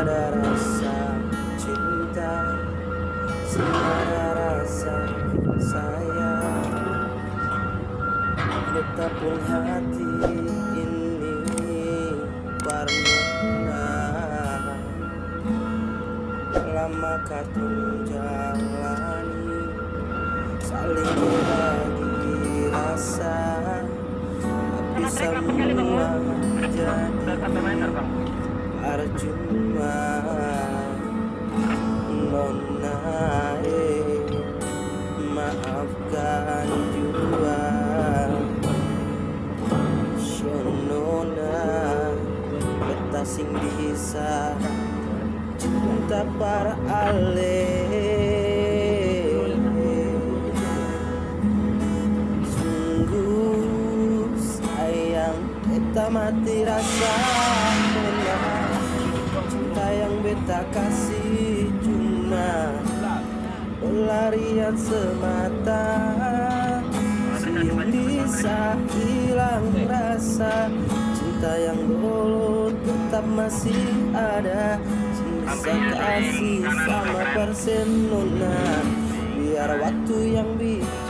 ada rasa cinta Senada rasa sayang. Kita pun hati ini Warna. Lama katun menjalani, Saling berbagi rasa. Tapi semua jadi Arjuna Nona eh, Maafkan jua Shenona Beta sing bisa. Cinta para ale. Sungguh sayang Beta mati rasa beta kasih cuma Pelarian semata. Bisa hilang rasa Cinta yang dulu tetap masih ada. Sisa kasih sama persen nona. Biar waktu yang bicara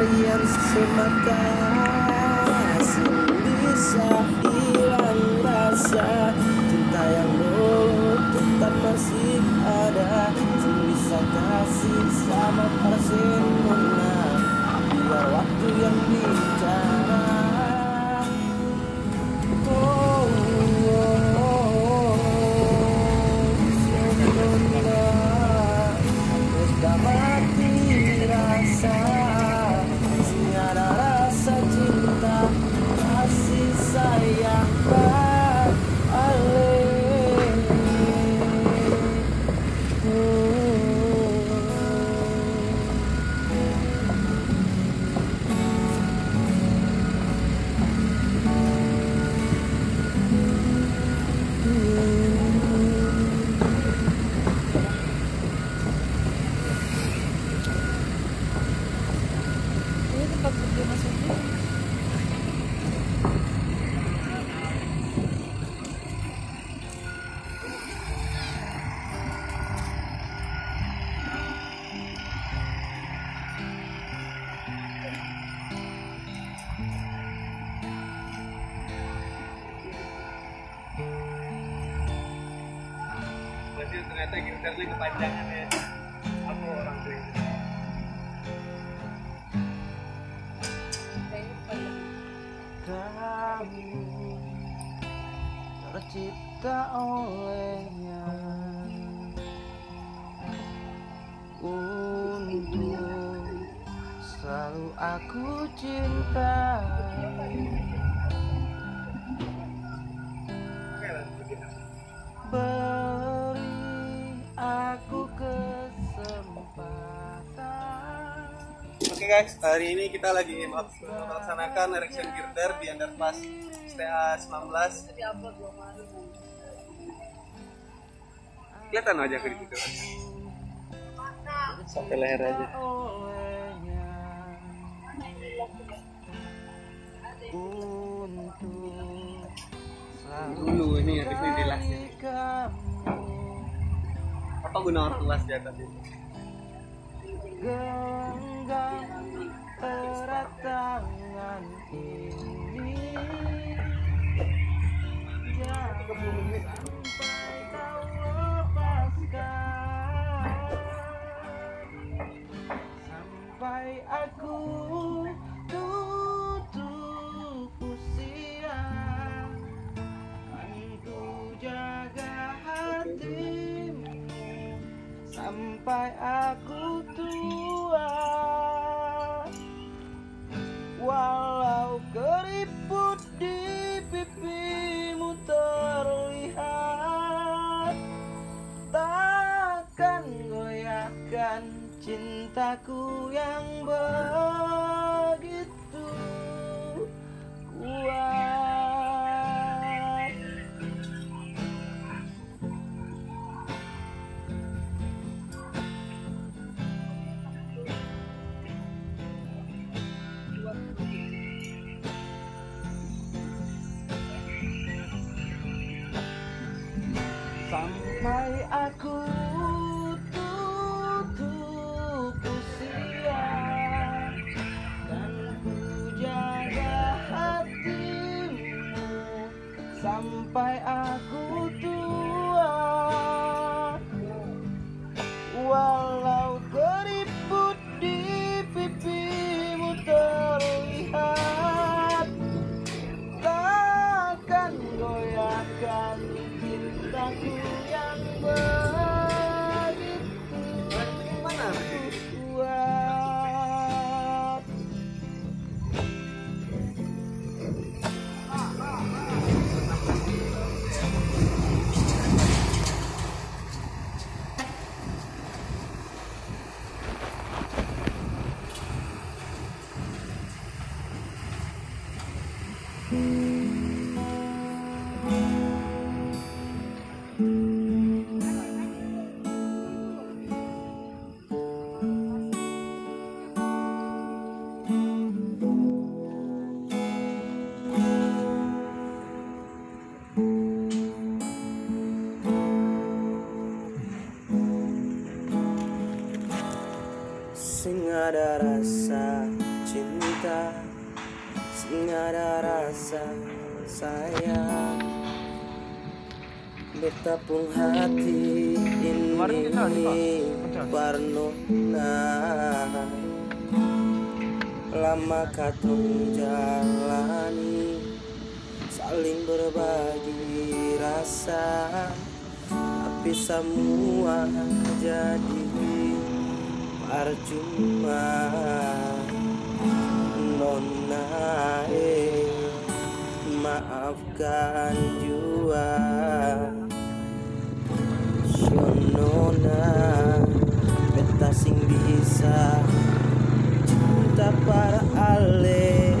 Pelarian semata bisa hilang rasa Cinta yang dulu tetap masih ada. Bisa kasih sama persen nona Biar waktu yang bicara Berarti ternyata gitarnya kepanjangan ya. Aku orang tuh. Kamu tercipta olehnya untuk selalu aku cintai guys, hari ini kita lagi melaksanakan melaksanakan erection girder di underpass STA 19. Di upload belum ada. Kelihatan aja ke situ. Sampai leher aja. Dulu ini habis ini di lasnya. Apa guna orang las di atas itu? genggam erat tangan ini jangan sampai kau lepaskan. Sampai aku goyahkan cintaku yang begitu kuat. Sampai aku aku tua. Walau Sing ada rasa cinta Sing ada rasa sayang. Betapung hati ini. Parnona Lama katung jalani Saling berbagi rasa. Tapi semua jadi percuma. Nona eh, maafkan jua. Nona beta sing bisa. Cinta para ale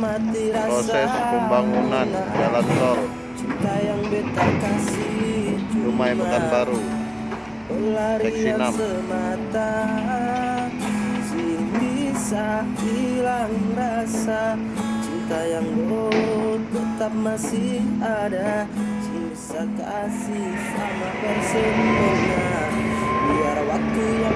mati rasa Proses pembangunan jalan tol. Cinta yang beta kasih Rumah cuma Pekanbaru Pelarian Seksi 6. semata Sing bisa hilang rasa. Cinta yang dulu tetap masih ada. Bisa kasih sama persempurna Biar waktu yang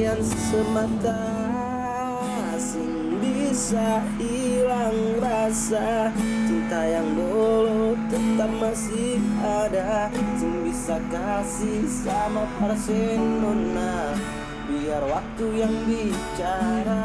pelarian semata Sing bisa hilang rasa. Cinta yang dulu tetap masih ada. Sing bisa kasih sama persen nona Biar waktu yang bicara